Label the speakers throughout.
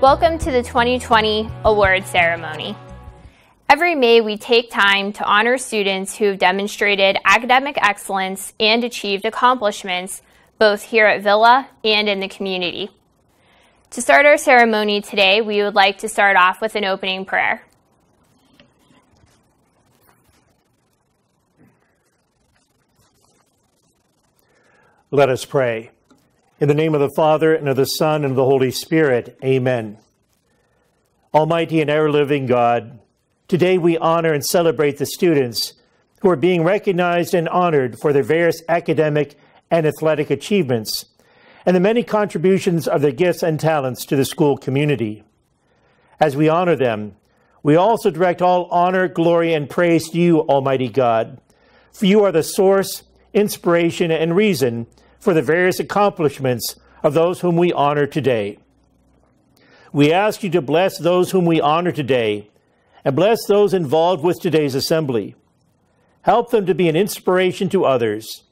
Speaker 1: Welcome to the 2020 award ceremony. Every May, we take time to honor students who have demonstrated academic excellence and achieved accomplishments both here at Villa and in the community. To start our ceremony today, we would like to start off with an opening prayer.
Speaker 2: Let us pray. In the name of the Father, and of the Son, and of the Holy Spirit, amen. Almighty and ever living God, today we honor and celebrate the students who are being recognized and honored for their various academic and athletic achievements and the many contributions of their gifts and talents to the school community. As we honor them, we also direct all honor, glory, and praise to you, Almighty God, for you are the source, inspiration, and reason for the various accomplishments of those whom we honor today. We ask you to bless those whom we honor today and bless those involved with today's assembly. Help them to be an inspiration to others.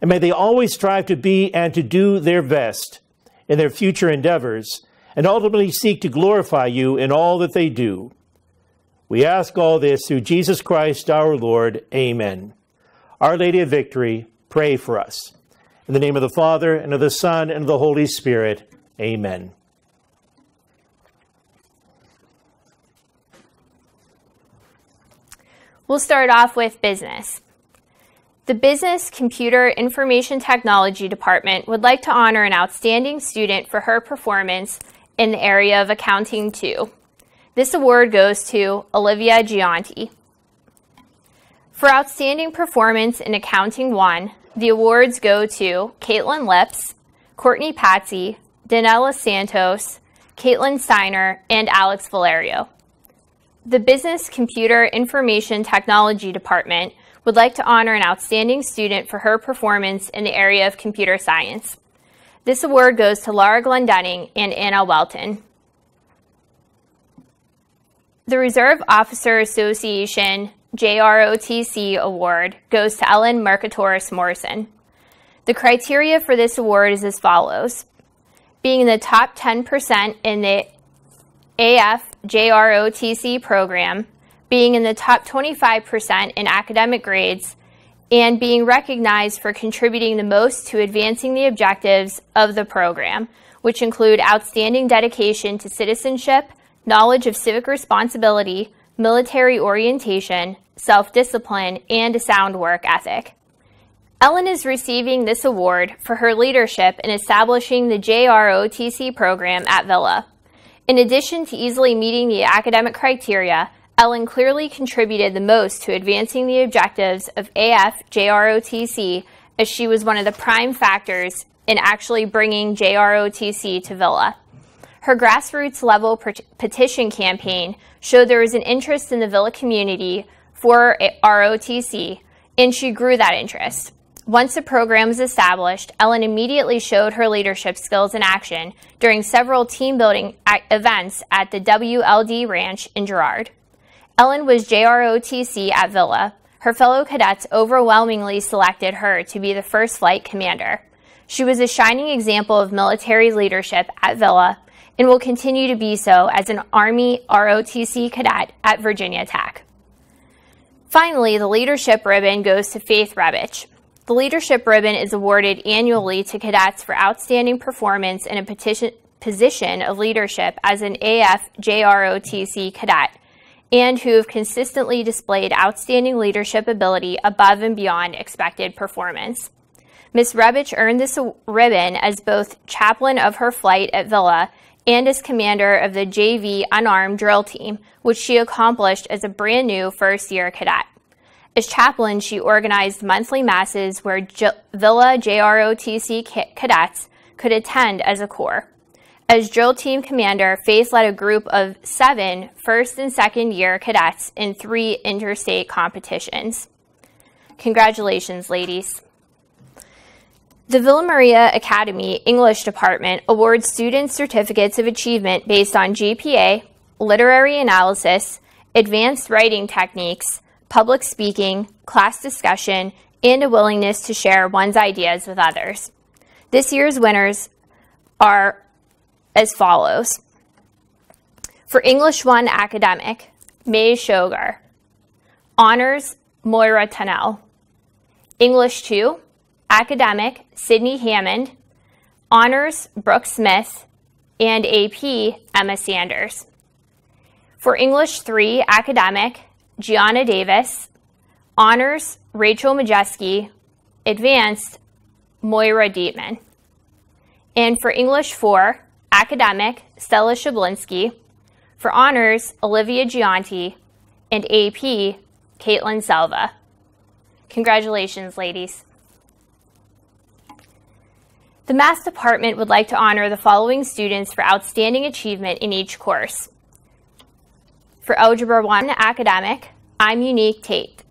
Speaker 2: And may they always strive to be and to do their best in their future endeavors and ultimately seek to glorify you in all that they do. We ask all this through Jesus Christ our Lord. Amen. Our Lady of Victory, pray for us. In the name of the Father, and of the Son, and of the Holy Spirit. Amen.
Speaker 1: We'll start off with business. The Business Computer Information Technology Department would like to honor an outstanding student for her performance in the area of Accounting 2. This award goes to Olivia Gianti. For outstanding performance in Accounting 1, the awards go to Caitlin Lips, Courtney Patsy, Danella Santos, Caitlin Steiner, and Alex Valerio. The Business Computer Information Technology Department would like to honor an outstanding student for her performance in the area of computer science. This award goes to Laura Glendenning and Anna Welton. The Reserve Officer Association JROTC Award goes to Ellen Mercatoris Morrison. The criteria for this award is as follows. Being in the top 10% in the AF JROTC program, being in the top 25% in academic grades, and being recognized for contributing the most to advancing the objectives of the program, which include outstanding dedication to citizenship, knowledge of civic responsibility, military orientation, self discipline, and a sound work ethic. Ellen is receiving this award for her leadership in establishing the JROTC program at Villa. In addition to easily meeting the academic criteria, Ellen clearly contributed the most to advancing the objectives of AF JROTC as she was one of the prime factors in actually bringing JROTC to Villa. Her grassroots level petition campaign showed there was an interest in the Villa community for ROTC, and she grew that interest. Once the program was established, Ellen immediately showed her leadership skills in action during several team building events at the WLD Ranch in Girard. Ellen was JROTC at Villa. Her fellow cadets overwhelmingly selected her to be the first flight commander. She was a shining example of military leadership at Villa and will continue to be so as an Army ROTC cadet at Virginia Tech. Finally, the leadership ribbon goes to Faith Rebich. The leadership ribbon is awarded annually to cadets for outstanding performance in a position of leadership as an AFJROTC cadet and who have consistently displayed outstanding leadership ability above and beyond expected performance. Ms. Rebich earned this ribbon as both chaplain of her flight at Villa and as commander of the JV unarmed drill team, which she accomplished as a brand new first year cadet. As chaplain, she organized monthly masses where J- Villa JROTC cadets could attend as a corps. As drill team commander, Faith led a group of seven first and second year cadets in three interstate competitions. Congratulations, ladies. The Villa Maria Academy English Department awards students certificates of achievement based on GPA, literary analysis, advanced writing techniques, public speaking, class discussion, and a willingness to share one's ideas with others. This year's winners are as follows For English 1 Academic, May Shogar. Honors, Moira Tunnell. English 2, Academic, Sydney Hammond. Honors, Brooke Smith. And AP, Emma Sanders. For English 3, Academic, Gianna Davis. Honors, Rachel Majeski. Advanced, Moira Dietman. And for English 4, Academic, Stella Shablinski. For Honors, Olivia Gianti. And AP, Caitlin Selva. Congratulations, ladies. The Math Department would like to honor the following students for outstanding achievement in each course. For Algebra 1 Academic, I'm Unique Tate.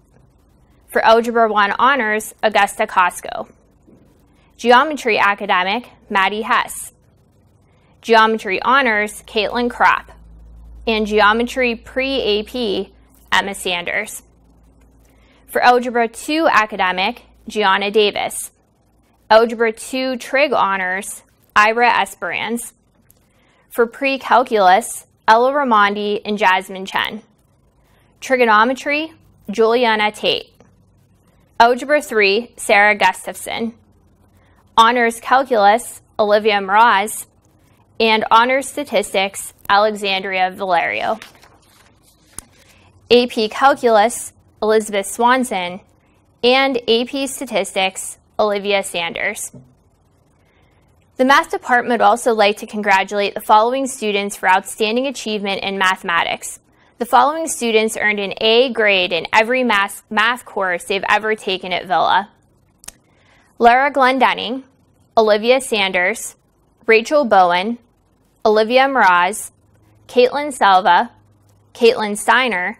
Speaker 1: For Algebra 1 Honors, Augusta Costco. Geometry Academic, Maddie Hess. Geometry Honors, Caitlin Kropp. And Geometry Pre-AP, Emma Sanders. For Algebra 2 Academic, Gianna Davis. Algebra 2 Trig Honors, Ira Esperance. For Pre-Calculus, Ella Ramondi and Jasmine Chen. Trigonometry, Juliana Tate. Algebra 3, Sarah Gustafson. Honors Calculus, Olivia Mraz. And Honors Statistics, Alexandria Valerio. AP Calculus, Elizabeth Swanson, and AP Statistics, Olivia Sanders. The Math Department would also like to congratulate the following students for outstanding achievement in mathematics. The following students earned an A grade in every math, math course they've ever taken at Villa. Lara Glendenning, Olivia Sanders, Rachel Bowen, Olivia Mraz, Caitlin Selva, Caitlin Steiner,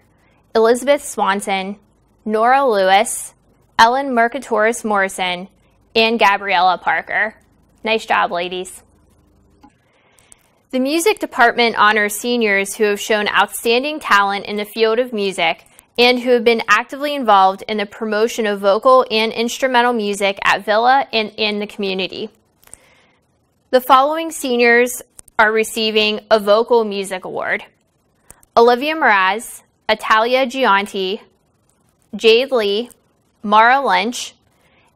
Speaker 1: Elizabeth Swanson, Nora Lewis, Ellen Mercatoris Morrison, and Gabriella Parker. Nice job, ladies. The music department honors seniors who have shown outstanding talent in the field of music and who have been actively involved in the promotion of vocal and instrumental music at Villa and in the community. The following seniors are receiving a Vocal Music Award. Olivia Mraz, Atalia Gianti, Jade Lee, Mara Lynch,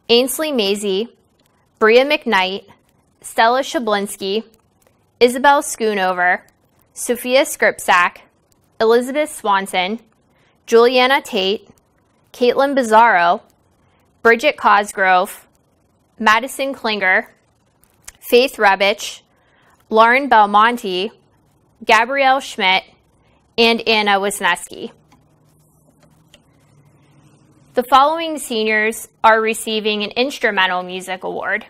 Speaker 1: Ainsley Maisie, Bria McKnight, Stella Shablinski, Isabel Schoonover, Sophia Skripczak, Elizabeth Swanson, Juliana Tate, Caitlin Bizarro, Bridget Cosgrove, Madison Klinger, Faith Rebich, Lauren Belmonte, Gabrielle Schmidt, and Anna Wisniewski. The following seniors are receiving an Instrumental Music Award.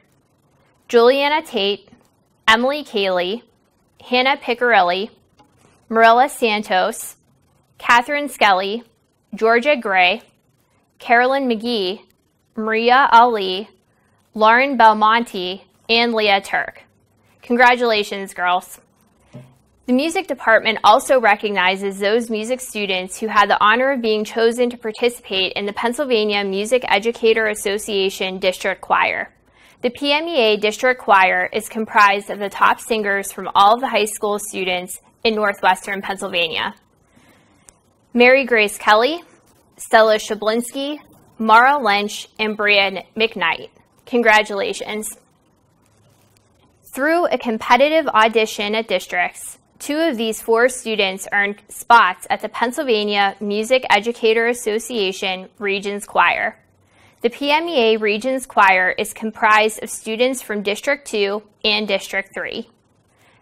Speaker 1: Juliana Tate, Emily Cayley, Hannah Piccirilli, Marilla Santos, Catherine Skelly, Georgia Gray, Carolyn McGee, Maria Ali, Lauren Belmonte, and Leah Turk. Congratulations, girls. The music department also recognizes those music students who had the honor of being chosen to participate in the Pennsylvania Music Educator Association District Choir. The PMEA District Choir is comprised of the top singers from all of the high school students in northwestern Pennsylvania. Mary Grace Kelly, Stella Shablinski, Mara Lynch, and Bria McKnight. Congratulations. Through a competitive audition at districts, Two of these four students earned spots at the Pennsylvania Music Educator Association Regions Choir. The PMEA Regions Choir is comprised of students from District 2 and District 3.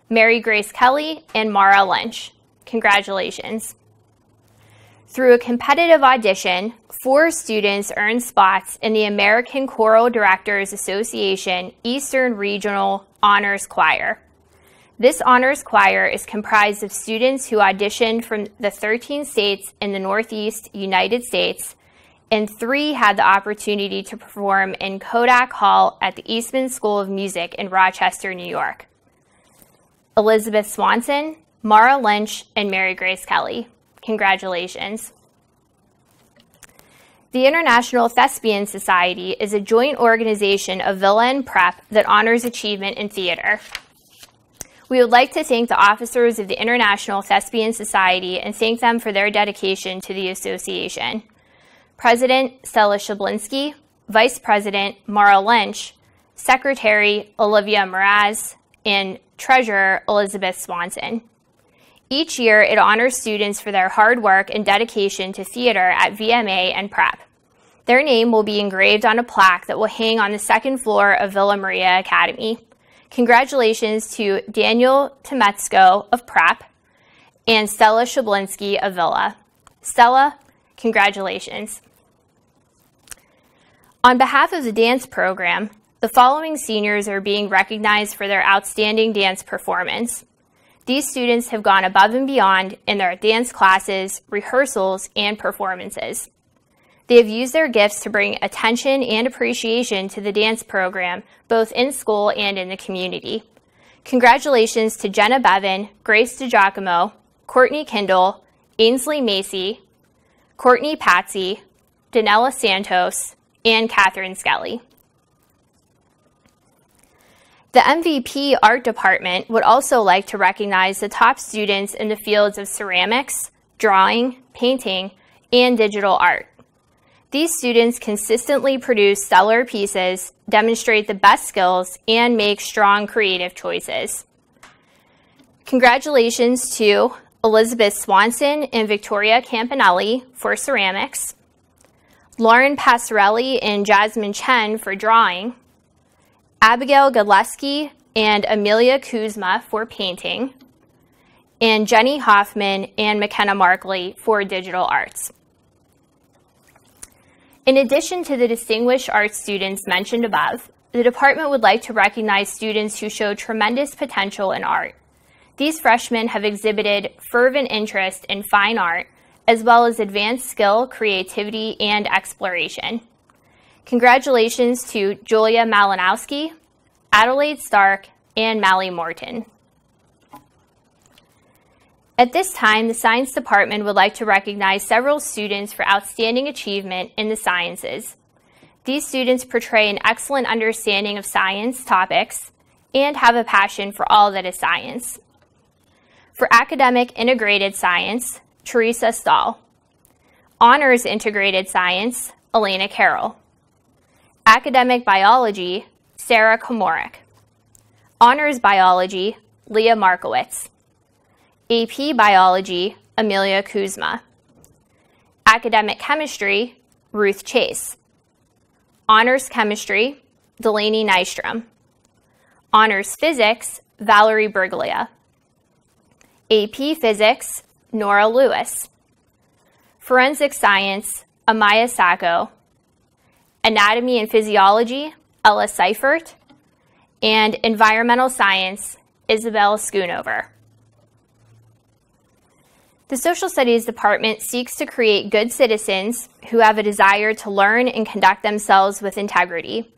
Speaker 1: Mary Grace Kelly and Mara Lynch. Congratulations. Through a competitive audition, four students earned spots in the American Choral Directors Association Eastern Regional Honors Choir. This honors choir is comprised of students who auditioned from the 13 states in the Northeast United States, and three had the opportunity to perform in Kodak Hall at the Eastman School of Music in Rochester, New York. Elizabeth Swanson, Mara Lynch, and Mary Grace Kelly. Congratulations. The International Thespian Society is a joint organization of Villa and Prep that honors achievement in theater. We would like to thank the officers of the International Thespian Society and thank them for their dedication to the association. President Stella Shablinski, Vice President Mara Lynch, Secretary Olivia Mraz, and Treasurer Elizabeth Swanson. Each year, it honors students for their hard work and dedication to theater at VMA and Prep. Their name will be engraved on a plaque that will hang on the second floor of Villa Maria Academy. Congratulations to Daniel Temetzko of Prep and Stella Shablinski of Villa. Stella, congratulations. On behalf of the dance program, the following seniors are being recognized for their outstanding dance performance. These students have gone above and beyond in their dance classes, rehearsals, and performances. They have used their gifts to bring attention and appreciation to the dance program, both in school and in the community. Congratulations to Jenna Bevan, Grace DiGiacomo, Courtney Kindle, Ainsley Macy, Courtney Patsy, Danella Santos, and Catherine Skelly. The MVP Art Department would also like to recognize the top students in the fields of ceramics, drawing, painting, and digital art. These students consistently produce stellar pieces, demonstrate the best skills, and make strong creative choices. Congratulations to Elizabeth Swanson and Victoria Campanelli for ceramics, Lauren Passarelli and Jasmine Chen for drawing, Abigail Godleski and Amelia Kuzma for painting, and Jenny Hoffman and McKenna Markley for digital arts. In addition to the distinguished art students mentioned above, the department would like to recognize students who show tremendous potential in art. These freshmen have exhibited fervent interest in fine art, as well as advanced skill, creativity, and exploration. Congratulations to Julia Malinowski, Adelaide Stark, and Mally Morton. At this time, the Science Department would like to recognize several students for outstanding achievement in the sciences. These students portray an excellent understanding of science topics and have a passion for all that is science. For academic integrated science, Teresa Stahl. Honors integrated science, Elena Carroll. Academic biology, Sarah Komorek. Honors biology, Leah Markowitz. AP biology, Amelia Kuzma. Academic chemistry, Ruth Chase. Honors chemistry, Delaney Nystrom. Honors physics, Valerie Briglia. AP physics, Nora Lewis. Forensic science, Amaya Sacco. Anatomy and physiology, Ella Seifert. And environmental science, Isabel Schoonover. The Social Studies Department seeks to create good citizens who have a desire to learn and conduct themselves with integrity.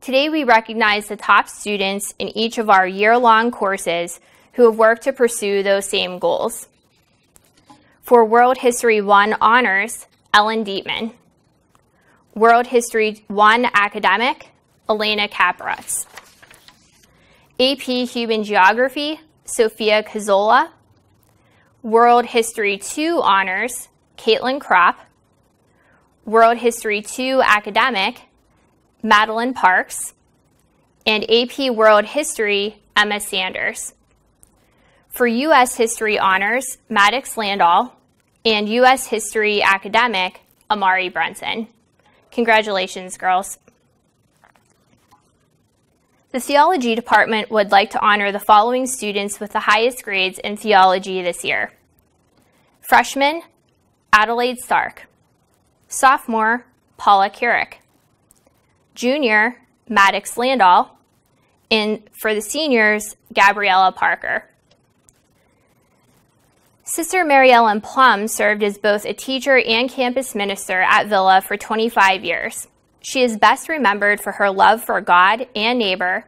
Speaker 1: Today, we recognize the top students in each of our year long courses who have worked to pursue those same goals. For World History 1 Honors, Ellen Dietman. World History 1 Academic, Elena Kaprutz. AP Human Geography, Sophia Cazola. World History 2 Honors, Caitlin Kropp. World History 2 Academic, Madeline Parks. And AP World History, Emma Sanders. For U.S. History Honors, Maddox Landall, and U.S. History academic Amari Brunson. Congratulations, girls. The Theology Department would like to honor the following students with the highest grades in theology this year. Freshman, Adelaide Stark. Sophomore, Paula Keurig. Junior, Maddox Landau. And for the seniors, Gabriella Parker. Sister Mary Ellen Plum served as both a teacher and campus minister at Villa for 25 years. She is best remembered for her love for God and neighbor,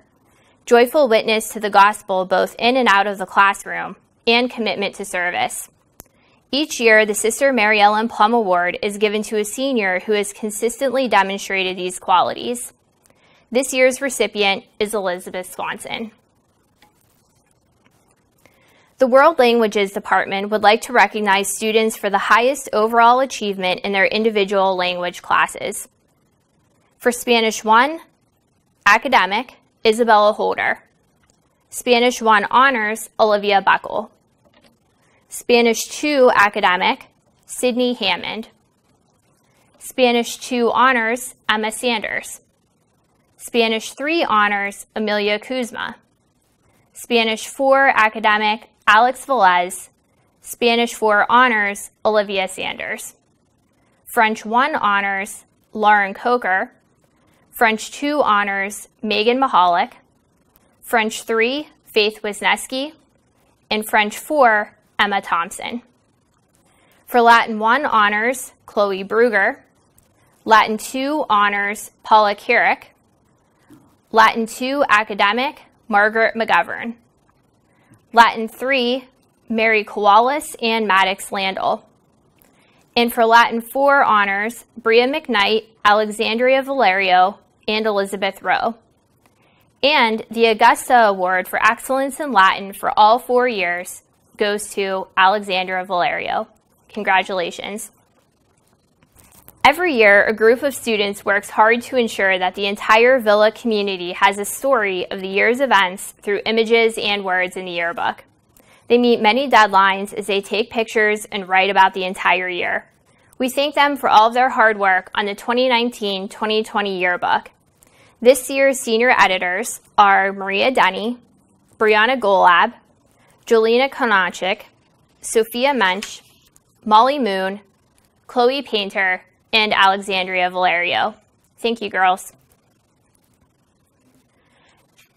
Speaker 1: joyful witness to the gospel both in and out of the classroom, and commitment to service. Each year, the Sister Mary Ellen Plum Award is given to a senior who has consistently demonstrated these qualities. This year's recipient is Elizabeth Swanson. The World Languages Department would like to recognize students for the highest overall achievement in their individual language classes. For Spanish 1, Academic, Isabella Holder. Spanish 1 Honors, Olivia Buckle. Spanish 2 Academic, Sydney Hammond. Spanish 2 Honors, Emma Sanders. Spanish 3 Honors, Amelia Kuzma. Spanish 4 Academic, Alex Velez. Spanish 4 Honors, Olivia Sanders. French 1 Honors, Lauren Coker. French 2 Honors, Megan Mahalik. French 3, Faith Wisniewski. And French 4, Emma Thompson. For Latin 1 Honors, Chloe Bruger. Latin 2 Honors, Paula Carrick. Latin 2 Academic, Margaret McGovern. Latin 3, Mary Kowalis and Maddox Landell. And for Latin 4 honors, Bria McKnight, Alexandria Valerio, and Elizabeth Rowe. And the Augusta Award for Excellence in Latin for all four years goes to Alexandra Valerio. Congratulations. Every year, a group of students works hard to ensure that the entire Villa community has a story of the year's events through images and words in the yearbook. They meet many deadlines as they take pictures and write about the entire year. We thank them for all of their hard work on the 2019-2020 yearbook. This year's senior editors are Maria Denny, Brianna Golab, Jolina Konachik, Sophia Mensch, Molly Moon, Chloe Painter, and Alexandria Valerio. Thank you, girls.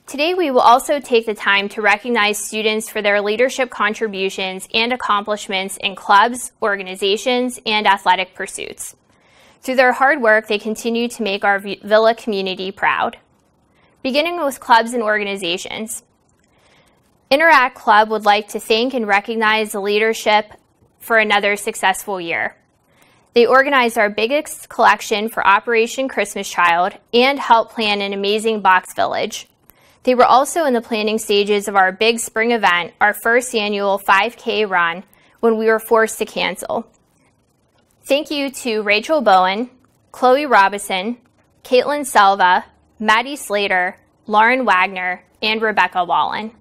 Speaker 1: Today, we will also take the time to recognize students for their leadership contributions and accomplishments in clubs, organizations, and athletic pursuits. Through their hard work, they continue to make our Villa community proud. Beginning with clubs and organizations. Interact Club would like to thank and recognize the leadership for another successful year. They organized our biggest collection for Operation Christmas Child and helped plan an amazing box village. They were also in the planning stages of our big spring event, our first annual 5K run, when we were forced to cancel. Thank you to Rachel Bowen, Chloe Robinson, Caitlin Selva, Maddie Slater, Lauren Wagner, and Rebecca Wallen.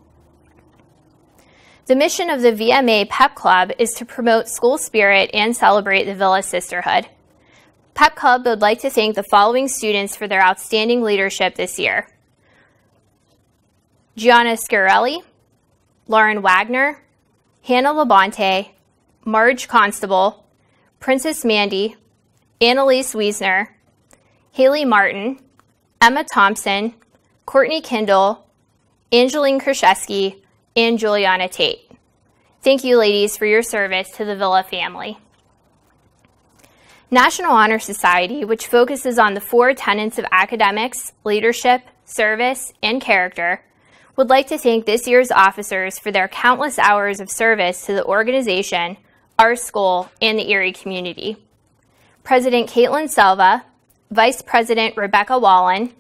Speaker 1: The mission of the VMA PEP Club is to promote school spirit and celebrate the Villa Sisterhood. PEP Club would like to thank the following students for their outstanding leadership this year. Gianna Scarelli, Lauren Wagner, Hannah Labonte, Marge Constable, Princess Mandy, Annalise Wiesner, Haley Martin, Emma Thompson, Courtney Kindle, Angeline Kraszewski, and Juliana Tate. Thank you, ladies, for your service to the Villa family. National Honor Society, which focuses on the four tenets of academics, leadership, service, and character, would like to thank this year's officers for their countless hours of service to the organization, our school, and the Erie community. President Caitlin Selva, Vice President Rebecca Wallen,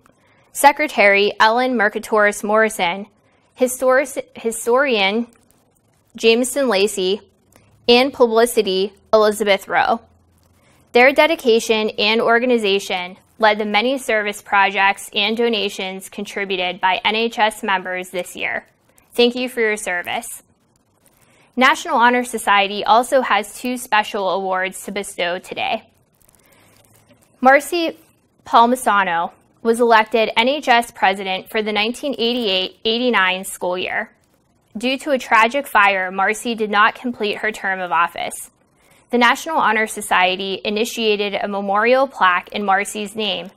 Speaker 1: Secretary Ellen Mercatoris Morrison, historian Jameson Lacey, and publicity Elizabeth Rowe. Their dedication and organization led the many service projects and donations contributed by NHS members this year. Thank you for your service. National Honor Society also has two special awards to bestow today. Marcy Palmisano was elected NHS president for the 1988-89 school year. Due to a tragic fire, Marcy did not complete her term of office. The National Honor Society initiated a memorial plaque in Marcy's name,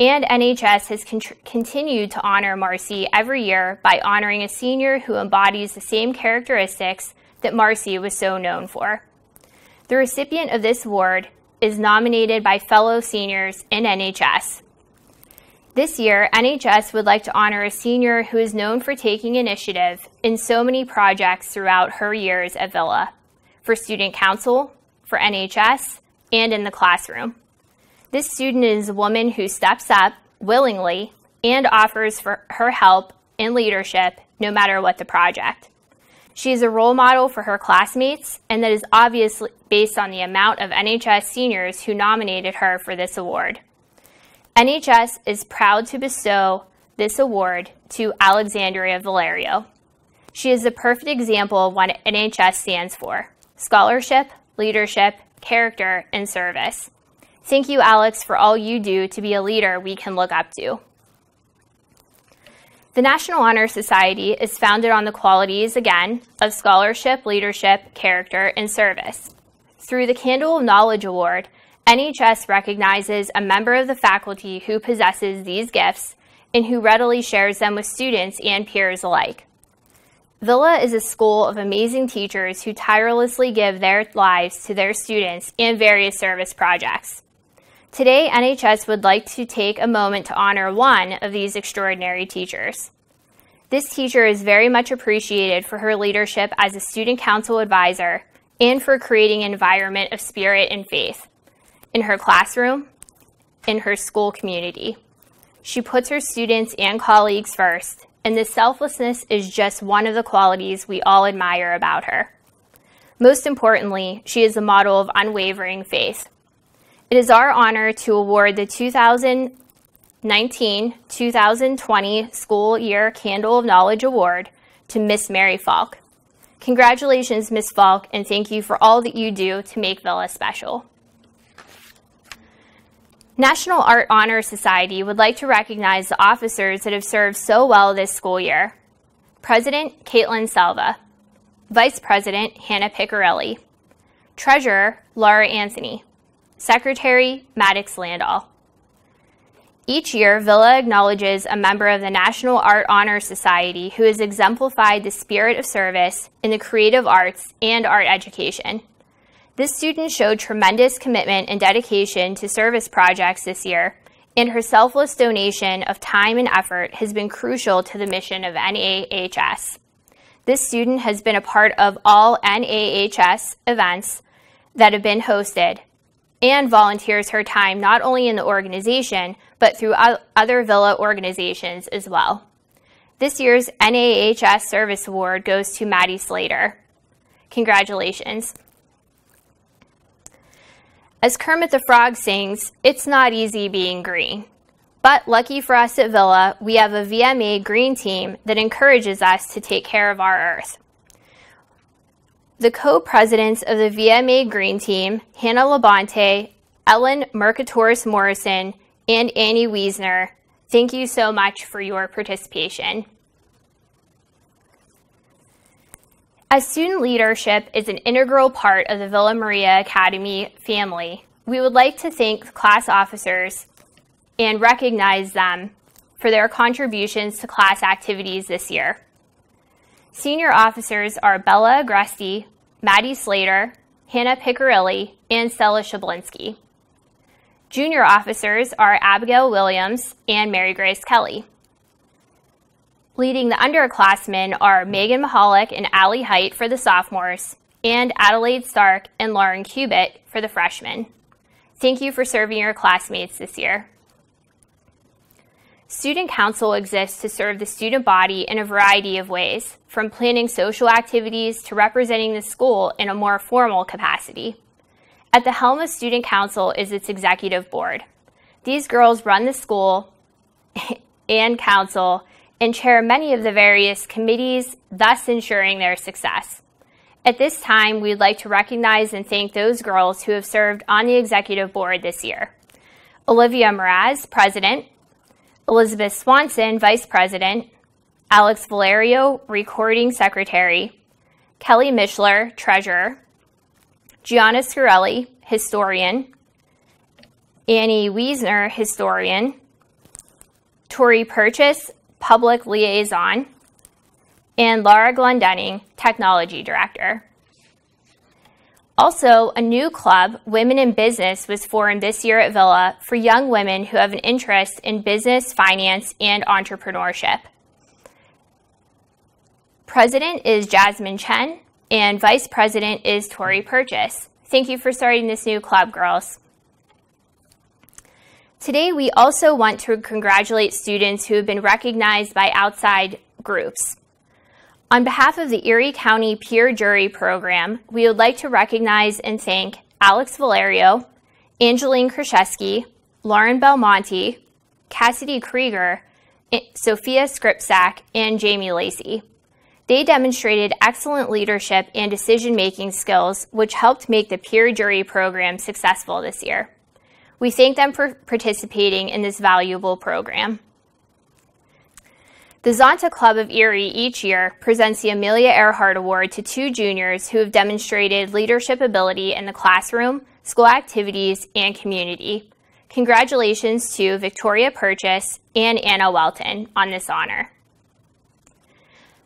Speaker 1: and NHS has con continued to honor Marcy every year by honoring a senior who embodies the same characteristics that Marcy was so known for. The recipient of this award is nominated by fellow seniors in NHS. This year, NHS would like to honor a senior who is known for taking initiative in so many projects throughout her years at Villa, for Student Council, for NHS, and in the classroom. This student is a woman who steps up willingly and offers for her help and leadership no matter what the project. She is a role model for her classmates, and that is obviously based on the amount of NHS seniors who nominated her for this award. NHS is proud to bestow this award to Alexandria Valerio. She is a perfect example of what NHS stands for scholarship, leadership, character, and service. Thank you, Alex, for all you do to be a leader we can look up to. The National Honor Society is founded on the qualities, again, of scholarship, leadership, character, and service. Through the Candle of Knowledge Award, NHS recognizes a member of the faculty who possesses these gifts and who readily shares them with students and peers alike. Villa is a school of amazing teachers who tirelessly give their lives to their students and various service projects. Today, NHS would like to take a moment to honor one of these extraordinary teachers. This teacher is very much appreciated for her leadership as a student council advisor and for creating an environment of spirit and faith in her classroom, in her school community. She puts her students and colleagues first, and this selflessness is just one of the qualities we all admire about her. Most importantly, she is a model of unwavering faith. It is our honor to award the 2019 2020 School Year Candle of Knowledge Award to Miss Mary Falk. Congratulations, Miss Falk, and thank you for all that you do to make Villa special. National Art Honor Society would like to recognize the officers that have served so well this school year. President Caitlin Salva, Vice President Hannah Piccirilli, Treasurer Laura Anthony, Secretary Maddox Landau. Each year, Villa acknowledges a member of the National Art Honor Society who has exemplified the spirit of service in the creative arts and art education. This student showed tremendous commitment and dedication to service projects this year, and her selfless donation of time and effort has been crucial to the mission of NAHS. This student has been a part of all NAHS events that have been hosted, and volunteers her time not only in the organization, but through other Villa organizations as well. This year's NAHS Service Award goes to Maddie Slater. Congratulations. As Kermit the Frog sings, it's not easy being green. But lucky for us at Villa, we have a VMA green team that encourages us to take care of our earth. The co-presidents of the VMA Green Team, Hannah Labonte, Ellen Mercatoris Morrison, and Annie Wiesner, thank you so much for your participation. As student leadership is an integral part of the Villa Maria Academy family, we would like to thank the class officers and recognize them for their contributions to class activities this year. Senior officers are Bella Agresti, Maddie Slater, Hannah Piccirilli, and Stella Shablinski. Junior officers are Abigail Williams and Mary Grace Kelly. Leading the underclassmen are Megan Mahalik and Allie Height for the sophomores, and Adelaide Stark and Lauren Cubitt for the freshmen. Thank you for serving your classmates this year. Student Council exists to serve the student body in a variety of ways, from planning social activities to representing the school in a more formal capacity. At the helm of Student Council is its executive board. These girls run the school and council and chair many of the various committees, thus ensuring their success. At this time, we'd like to recognize and thank those girls who have served on the executive board this year. Olivia Mraz, President, Elizabeth Swanson, Vice President, Alex Valerio, Recording Secretary, Kelly Mishler, Treasurer, Gianna Scarelli, Historian, Annie Wiesner, Historian, Tori Purchase, Public Liaison, and Laura Glendenning, Technology Director. Also, a new club, Women in Business, was formed this year at Villa for young women who have an interest in business, finance, and entrepreneurship. President is Jasmine Chen, and Vice President is Tori Purchase. Thank you for starting this new club, girls. Today, we also want to congratulate students who have been recognized by outside groups. On behalf of the Erie County Peer Jury Program, we would like to recognize and thank Alex Valerio, Angeline Kraszewski, Lauren Belmonte, Cassidy Krieger, eh, Sophia Skripczak, and Jamie Lacey. They demonstrated excellent leadership and decision-making skills, which helped make the peer jury program successful this year. We thank them for participating in this valuable program. The Zonta Club of Erie each year presents the Amelia Earhart Award to two juniors who have demonstrated leadership ability in the classroom, school activities, and community. Congratulations to Victoria Purchase and Anna Welton on this honor.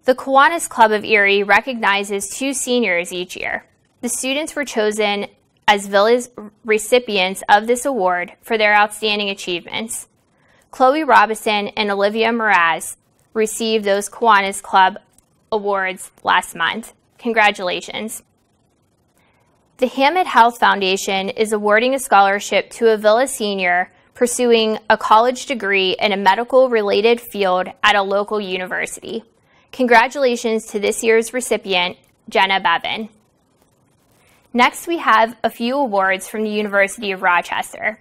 Speaker 1: The Kiwanis Club of Erie recognizes two seniors each year. The students were chosen as Villa's recipients of this award for their outstanding achievements. Chloe Robinson and Olivia Mraz received those Kiwanis Club awards last month. Congratulations. The Hamot Health Foundation is awarding a scholarship to a Villa senior pursuing a college degree in a medical related field at a local university. Congratulations to this year's recipient, Jenna Bevan. Next, we have a few awards from the University of Rochester.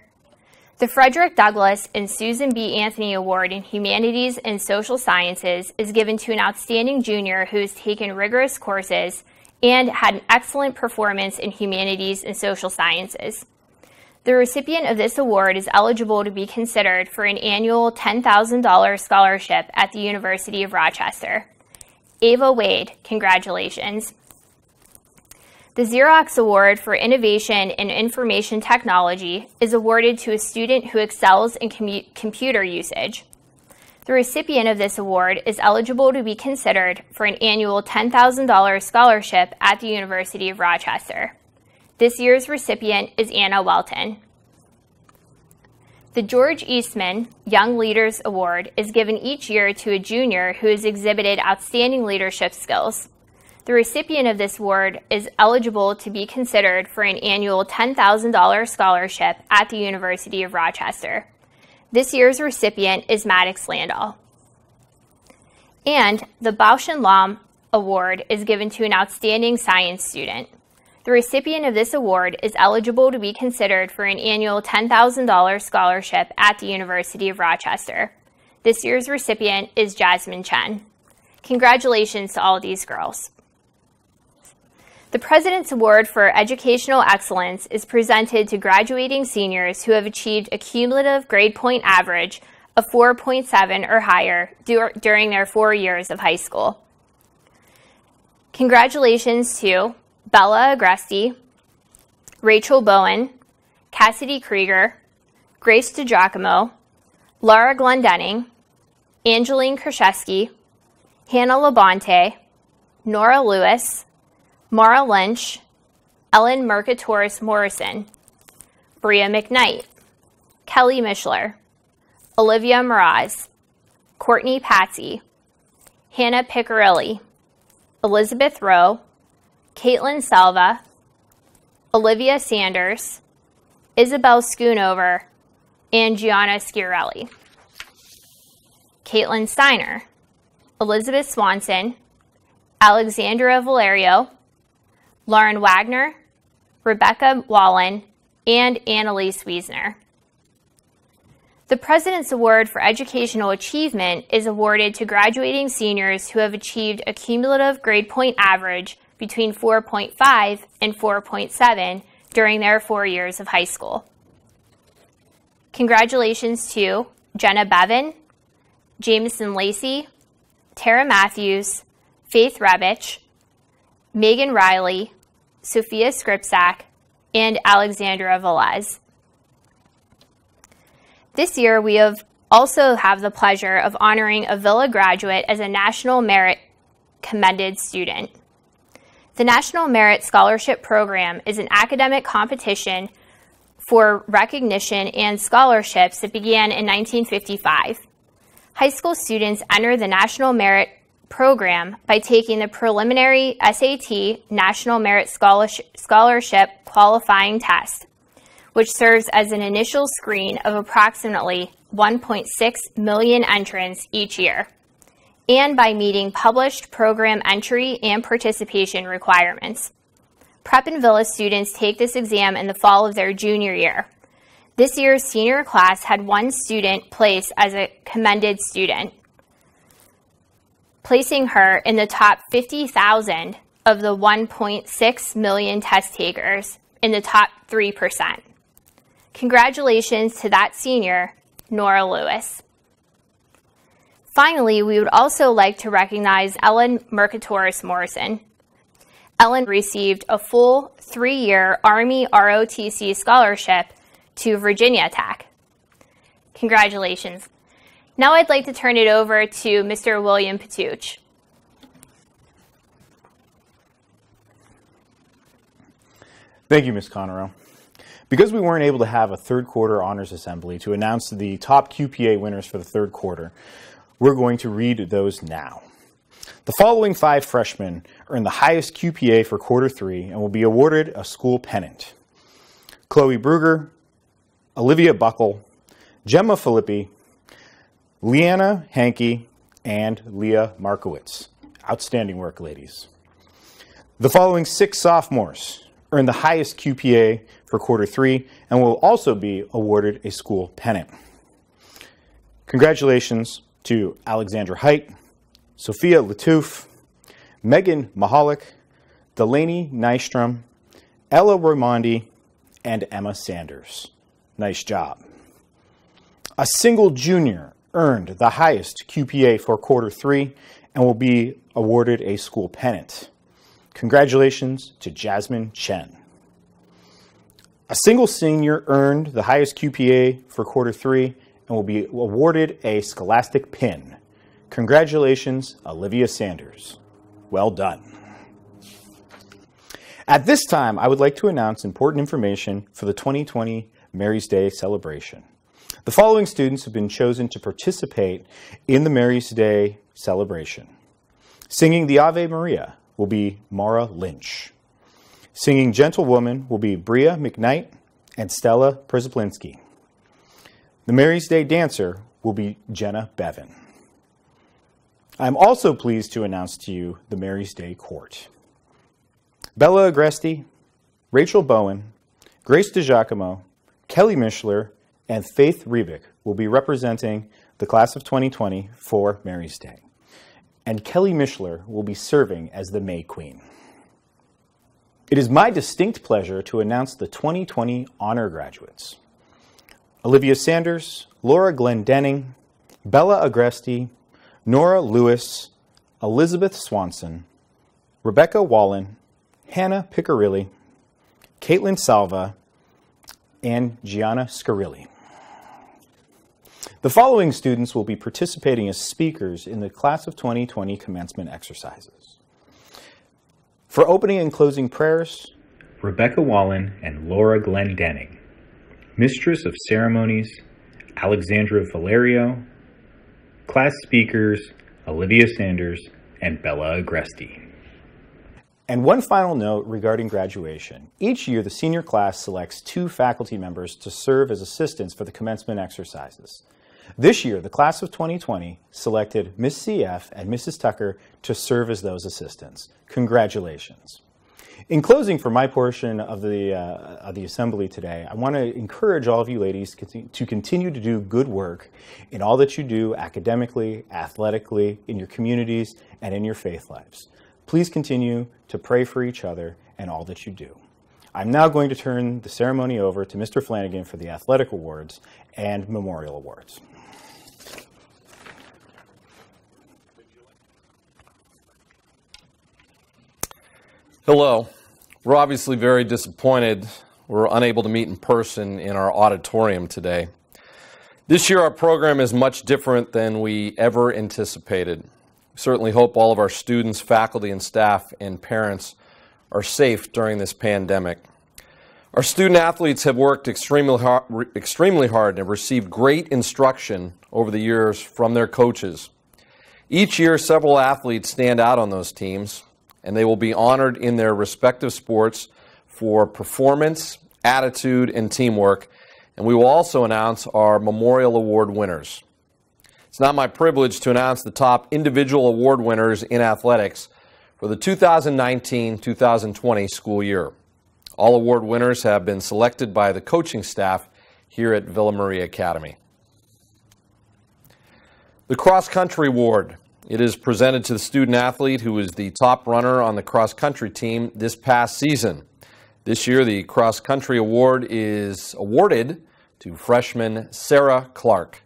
Speaker 1: The Frederick Douglass and Susan B. Anthony Award in Humanities and Social Sciences is given to an outstanding junior who has taken rigorous courses and had an excellent performance in humanities and social sciences. The recipient of this award is eligible to be considered for an annual $10,000 scholarship at the University of Rochester. Ava Wade, congratulations. The Xerox Award for Innovation in Information Technology is awarded to a student who excels in com computer usage. The recipient of this award is eligible to be considered for an annual $10,000 scholarship at the University of Rochester. This year's recipient is Anna Welton. The George Eastman Young Leaders Award is given each year to a junior who has exhibited outstanding leadership skills. The recipient of this award is eligible to be considered for an annual $10,000 scholarship at the University of Rochester. This year's recipient is Maddox Landau. And the Bausch and Lomb Award is given to an outstanding science student. The recipient of this award is eligible to be considered for an annual $10,000 scholarship at the University of Rochester. This year's recipient is Jasmine Chen. Congratulations to all these girls. The President's Award for Educational Excellence is presented to graduating seniors who have achieved a cumulative grade point average of 4.7 or higher during their four years of high school. Congratulations to Bella Agresti, Rachel Bowen, Cassidy Krieger, Grace DiGiacomo, Laura Glendenning, Angeline Kraszewski, Hannah Labonte, Nora Lewis, Mara Lynch, Ellen Mercatoris Morrison, Bria McKnight, Kelly Mishler, Olivia Mraz, Courtney Patsy, Hannah Piccirilli, Elizabeth Rowe, Caitlin Salva, Olivia Sanders, Isabel Schoonover, and Gianna Schiarelli. Caitlin Steiner, Elizabeth Swanson, Alexandra Valerio, Lauren Wagner, Rebecca Wallen, and Annalise Wiesner. The President's Award for Educational Achievement is awarded to graduating seniors who have achieved a cumulative grade point average between 4.5 and 4.7 during their four years of high school. Congratulations to Jenna Bevan, Jameson Lacey, Tara Matthews, Faith Rebich, Megan Riley, Sophia Skripczak, and Alexandra Velez. This year, we have also have the pleasure of honoring a Villa graduate as a National Merit Commended Student. The National Merit Scholarship Program is an academic competition for recognition and scholarships that began in 1955. High school students enter the National Merit program by taking the preliminary SAT National Merit Scholarship Qualifying Test, which serves as an initial screen of approximately 1.6 million entrants each year. and by meeting published program entry and participation requirements. Prep and Villa students take this exam in the fall of their junior year. This year's senior class had one student place as a commended student, placing her in the top 50,000 of the 1.6 million test takers in the top 3%. Congratulations to that senior, Nora Lewis. Finally, we would also like to recognize Ellen Mercatoris Morrison. Ellen received a full three year Army ROTC scholarship to Virginia Tech. Congratulations. Now I'd like to turn it over to Mr. William Patuch.
Speaker 3: Thank you, Ms. Conero. Because we weren't able to have a third quarter honors assembly to announce the top QPA winners for the third quarter, we're going to read those now. The following five freshmen earned the highest QPA for quarter three and will be awarded a school pennant. Chloe Bruger, Olivia Buckle, Gemma Filippi, Leanna Hankey, and Leah Markowitz. Outstanding work, ladies. The following six sophomores earned the highest QPA for quarter three and will also be awarded a school pennant. Congratulations to Alexandra Height, Sophia Latouf, Megan Mahalik, Delaney Nystrom, Ella Raimondi, and Emma Sanders. Nice job. A single junior earned the highest QPA for quarter three and will be awarded a school pennant. Congratulations to Jasmine Chen. A single senior earned the highest QPA for quarter three and will be awarded a scholastic pin. Congratulations, Olivia Sanders. Well done. At this time, I would like to announce important information for the 2020 Mary's Day celebration. The following students have been chosen to participate in the Mary's Day celebration. Singing the Ave Maria will be Mara Lynch. Singing Gentlewoman will be Bria McKnight and Stella Shablinski. The Mary's Day dancer will be Jenna Bevan. I'm also pleased to announce to you the Mary's Day Court. Bella Agresti, Rachel Bowen, Grace DiGiacomo, Kelly Mishler, and Faith Rebick will be representing the class of 2020 for Mary's Day. And Kelly Mishler will be serving as the May Queen. It is my distinct pleasure to announce the 2020 honor graduates. Olivia Sanders, Laura Glendenning, Bella Agresti, Nora Lewis, Elizabeth Swanson, Rebecca Wallen, Hannah Piccirilli, Caitlin Salva, and Gianna Scarilli. The following students will be participating as speakers in the Class of 2020 commencement exercises. For opening and closing prayers,
Speaker 4: Rebecca Wallen and Laura Glendenning, Mistress of Ceremonies, Alexandra Valerio, Class speakers Olivia Sanders and Bella Agresti.
Speaker 3: And one final note regarding graduation. Each year, the senior class selects two faculty members to serve as assistants for the commencement exercises. This year, the class of 2020 selected Miss CF and Mrs. Tucker to serve as those assistants. Congratulations. In closing, for my portion of the, uh, of the assembly today, I want to encourage all of you ladies to continue to do good work in all that you do academically, athletically, in your communities, and in your faith lives. Please continue to pray for each other and all that you do. I'm now going to turn the ceremony over to Mr. Flanagan for the athletic awards and memorial awards.
Speaker 5: Hello. We're obviously very disappointed we're unable to meet in person in our auditorium today. This year, our program is much different than we ever anticipated. We certainly hope all of our students, faculty, and staff and parents are safe during this pandemic. Our student athletes have worked extremely hard, extremely hard and received great instruction over the years from their coaches. Each year, several athletes stand out on those teams and they will be honored in their respective sports for performance, attitude, and teamwork. And we will also announce our Memorial Award winners. It's not my privilege to announce the top individual award winners in athletics for the 2019 2020 school year. All award winners have been selected by the coaching staff here at Villa Maria Academy. The Cross Country Award. It is presented to the student athlete who was the top runner on the cross country team this past season. This year, the Cross Country Award is awarded to freshman Sarah Clark.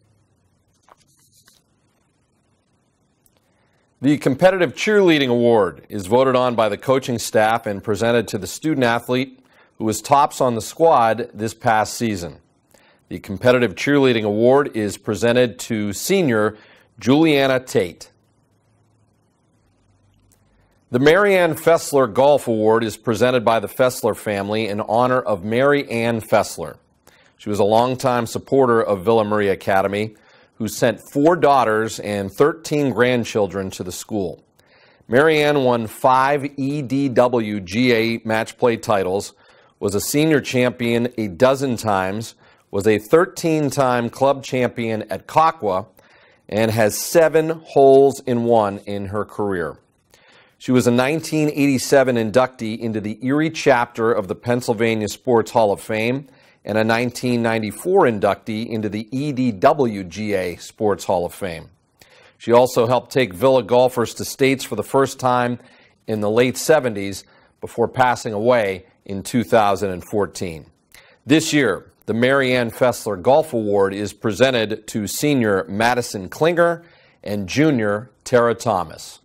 Speaker 5: The Competitive Cheerleading Award is voted on by the coaching staff and presented to the student athlete who was tops on the squad this past season. The Competitive Cheerleading Award is presented to senior Juliana Tate. The Marianne Fessler Golf Award is presented by the Fessler family in honor of Mary Ann Fessler. She was a longtime supporter of Villa Maria Academy, who sent four daughters and 13 grandchildren to the school. Marianne won five EDWGA match play titles, was a senior champion a dozen times, was a 13 time club champion at Kahkwa, and has seven holes in one in her career. She was a 1987 inductee into the Erie chapter of the Pennsylvania Sports Hall of Fame and a 1994 inductee into the EDWGA Sports Hall of Fame. She also helped take Villa golfers to states for the first time in the late 70s before passing away in 2014. This year, the Marianne Fessler Golf Award is presented to senior Madison Klinger and junior Tara Thomas.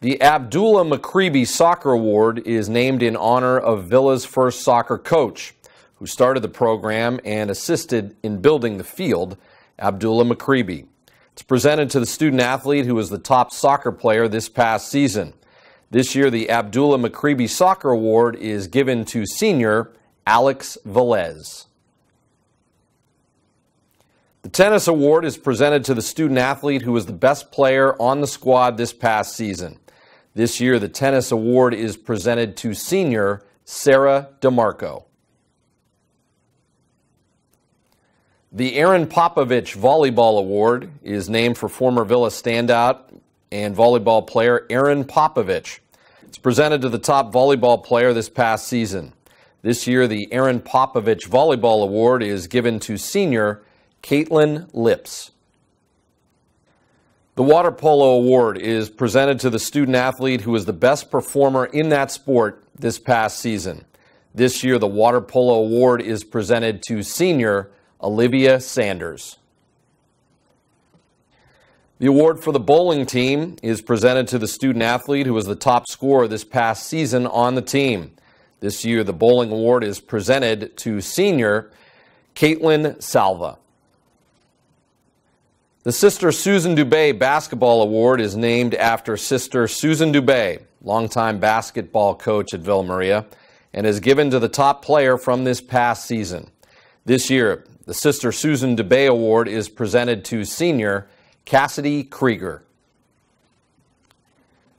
Speaker 5: The Abdullah McCreeby Soccer Award is named in honor of Villa's first soccer coach, who started the program and assisted in building the field, Abdullah McCreeby. It's presented to the student athlete who was the top soccer player this past season. This year, the Abdullah McCreeby Soccer Award is given to senior Alex Velez. The Tennis Award is presented to the student athlete who was the best player on the squad this past season. This year, the Tennis Award is presented to senior Sarah DeMarco. The Erin Popovich Volleyball Award is named for former Villa standout and volleyball player Erin Popovich. It's presented to the top volleyball player this past season. This year, the Erin Popovich Volleyball Award is given to senior Caitlin Lips. The Water Polo Award is presented to the student athlete who is the best performer in that sport this past season. This year, the Water Polo Award is presented to senior Olivia Sanders. The award for the bowling team is presented to the student athlete who was the top scorer this past season on the team. This year, the bowling award is presented to senior Caitlin Salva. The Sister Susan Dubé Basketball Award is named after Sister Susan Dubé, longtime basketball coach at Villa Maria, and is given to the top player from this past season. This year, the Sister Susan Dubé Award is presented to senior Cassidy Krieger.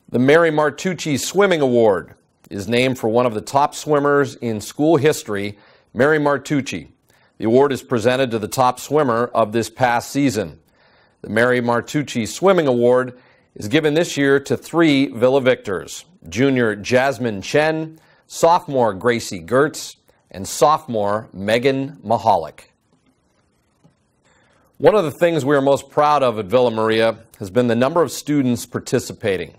Speaker 5: The Mary Martucci Swimming Award is named for one of the top swimmers in school history, Mary Martucci. The award is presented to the top swimmer of this past season. The Mary Martucci Swimming Award is given this year to three Villa victors junior Jasmine Chen, sophomore Gracie Gertz, and sophomore Megan Mahalik. One of the things we are most proud of at Villa Maria has been the number of students participating.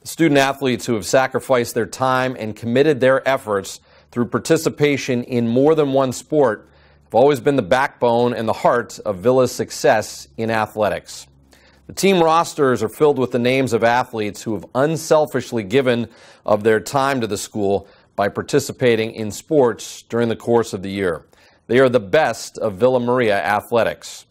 Speaker 5: The student athletes who have sacrificed their time and committed their efforts through participation in more than one sport have always been the backbone and the heart of Villa's success in athletics. The team rosters are filled with the names of athletes who have unselfishly given of their time to the school by participating in sports during the course of the year. They are the best of Villa Maria athletics.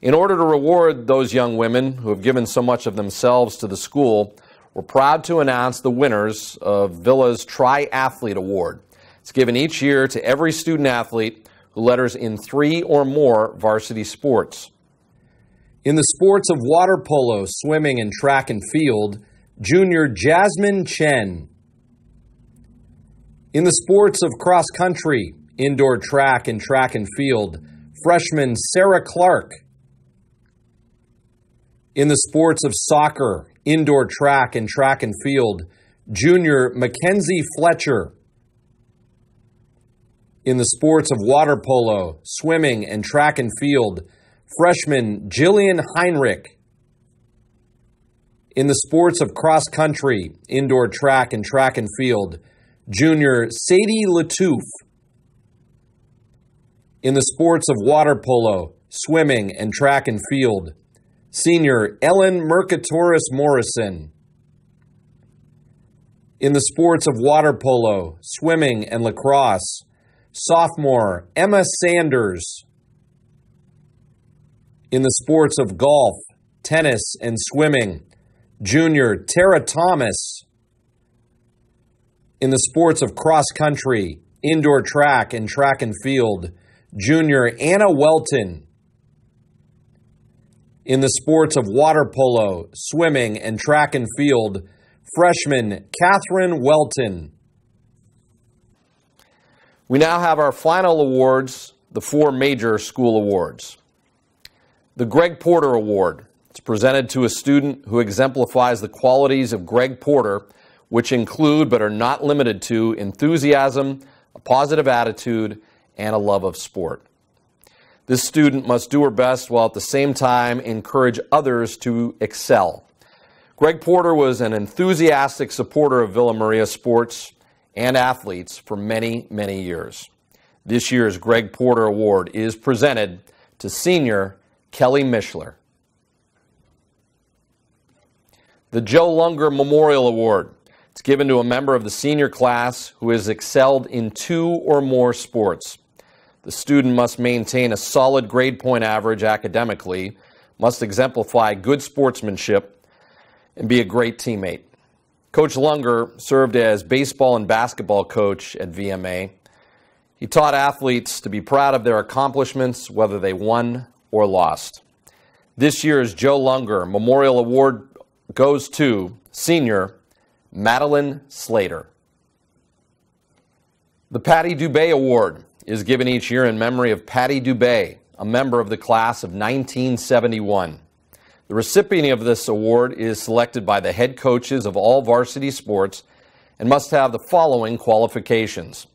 Speaker 5: In order to reward those young women who have given so much of themselves to the school, we're proud to announce the winners of Villa's Triathlete Award. It's given each year to every student athlete who letters in three or more varsity sports. In the sports of water polo, swimming, and track and field, junior Jasmine Chen. In the sports of cross country, indoor track, and track and field, freshman Sarah Clark. In the sports of soccer, indoor track, and track and field, junior Mackenzie Fletcher. In the sports of water polo, swimming, and track and field, freshman Jillian Heinrich. In the sports of cross country, indoor track, and track and field, junior Sadie Latouf. In the sports of water polo, swimming, and track and field, senior Ellen Mercatoris Morrison. In the sports of water polo, swimming, and lacrosse, sophomore Emma Sanders. In the sports of golf, tennis, and swimming, junior Tara Thomas. In the sports of cross country, indoor track, and track and field, junior Anna Welton. In the sports of water polo, swimming, and track and field, freshman Catherine Welton. We now have our final awards, the four major school awards. The Greg Porter Award. It's presented to a student who exemplifies the qualities of Greg Porter, which include but are not limited to enthusiasm, a positive attitude, and a love of sport. This student must do her best while at the same time encourage others to excel. Greg Porter was an enthusiastic supporter of Villa Maria sports and athletes for many, many years. This year's Greg Porter Award is presented to senior Kelly Mishler. The Joe Lunger Memorial Award. It's given to a member of the senior class who has excelled in two or more sports. The student must maintain a solid grade point average academically, must exemplify good sportsmanship, and be a great teammate. Coach Lunger served as baseball and basketball coach at VMA. He taught athletes to be proud of their accomplishments, whether they won or lost. This year's Joe Lunger Memorial Award goes to senior Madeline Slater. The Patty Dubé Award is given each year in memory of Patty Dubé, a member of the class of 1971. The recipient of this award is selected by the head coaches of all varsity sports and must have the following qualifications.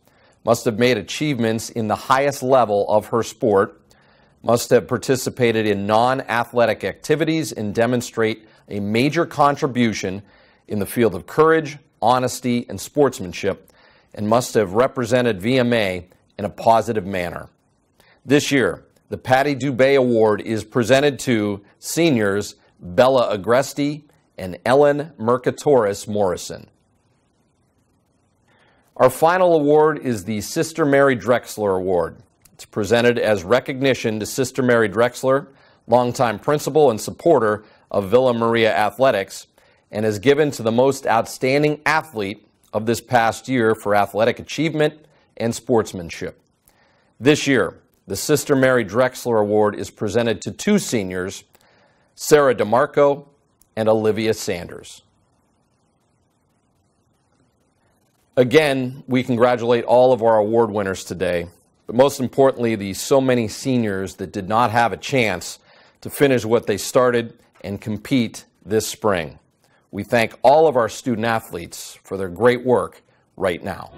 Speaker 5: Must have made achievements in the highest level of her sport, must have participated in non athletic activities and demonstrate a major contribution in the field of courage, honesty, and sportsmanship, and must have represented VMA in a positive manner. This year, the Patty Dubé Award is presented to seniors Bella Agresti and Ellen Mercatoris Morrison. Our final award is the Sister Mary Drexler Award. It's presented as recognition to Sister Mary Drexler, longtime principal and supporter of Villa Maria Athletics, and is given to the most outstanding athlete of this past year for athletic achievement and sportsmanship. This year, the Sister Mary Drexler Award is presented to two seniors, Sarah DeMarco and Olivia Sanders. Again, we congratulate all of our award winners today, but most importantly, the so many seniors that did not have a chance to finish what they started and compete this spring. We thank all of our student athletes for their great work right now.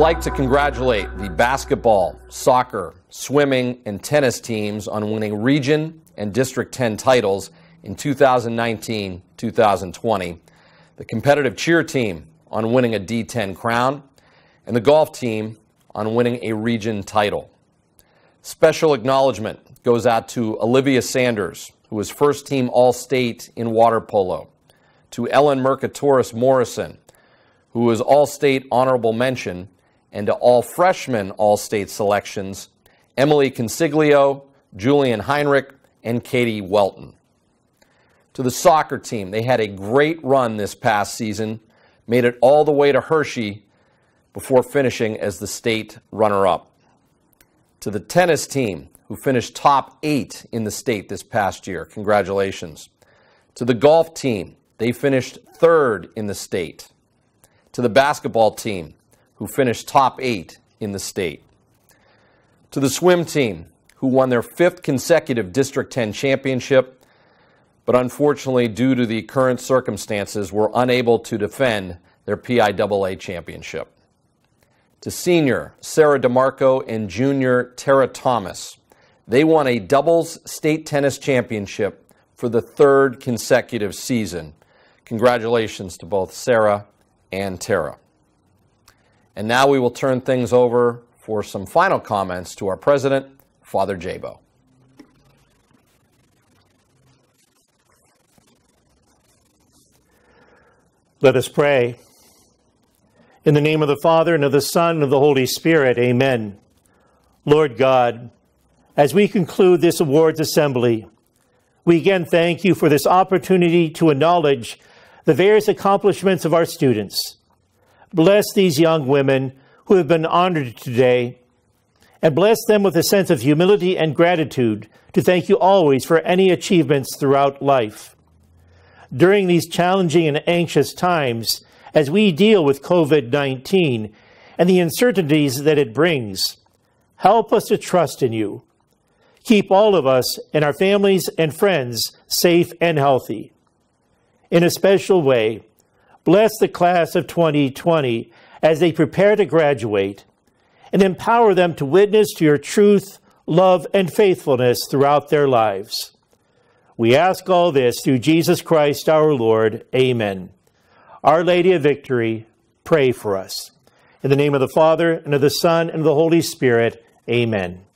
Speaker 5: Like to congratulate the basketball, soccer, swimming, and tennis teams on winning region and District 10 titles in 2019 2020, the competitive cheer team on winning a D10 crown, and the golf team on winning a region title. Special acknowledgement goes out to Olivia Sanders, who was first team All State in water polo, to Ellen Mercatoris Morrison, who was All State honorable mention, and to all freshman All State selections Emily Consiglio, Julian Heinrich, and Katie Welton. To the soccer team, they had a great run this past season, made it all the way to Hershey before finishing as the state runner up. To the tennis team, who finished top eight in the state this past year, congratulations. To the golf team, they finished third in the state. To the basketball team, who finished top eight in the state. To the swim team, who won their fifth consecutive District 10 championship, but unfortunately, due to the current circumstances, were unable to defend their PIAA championship. To senior Sarah DeMarco and junior Tara Thomas, they won a doubles state tennis championship for the third consecutive season. Congratulations to both Sarah and Tara. And now we will turn things over for some final comments to our president, Father Jabo.
Speaker 2: Let us pray. In the name of the Father, and of the Son, and of the Holy Spirit, amen. Lord God, as we conclude this awards assembly, we again thank you for this opportunity to acknowledge the various accomplishments of our students Bless these young women who have been honored today, and bless them with a sense of humility and gratitude to thank you always for any achievements throughout life. During these challenging and anxious times, as we deal with COVID 19 and the uncertainties that it brings, help us to trust in you. Keep all of us and our families and friends safe and healthy. In a special way, Bless the class of 2020 as they prepare to graduate and empower them to witness to your truth, love, and faithfulness throughout their lives. We ask all this through Jesus Christ our Lord. Amen. Our Lady of Victory, pray for us. In the name of the Father, and of the Son, and of the Holy Spirit, amen.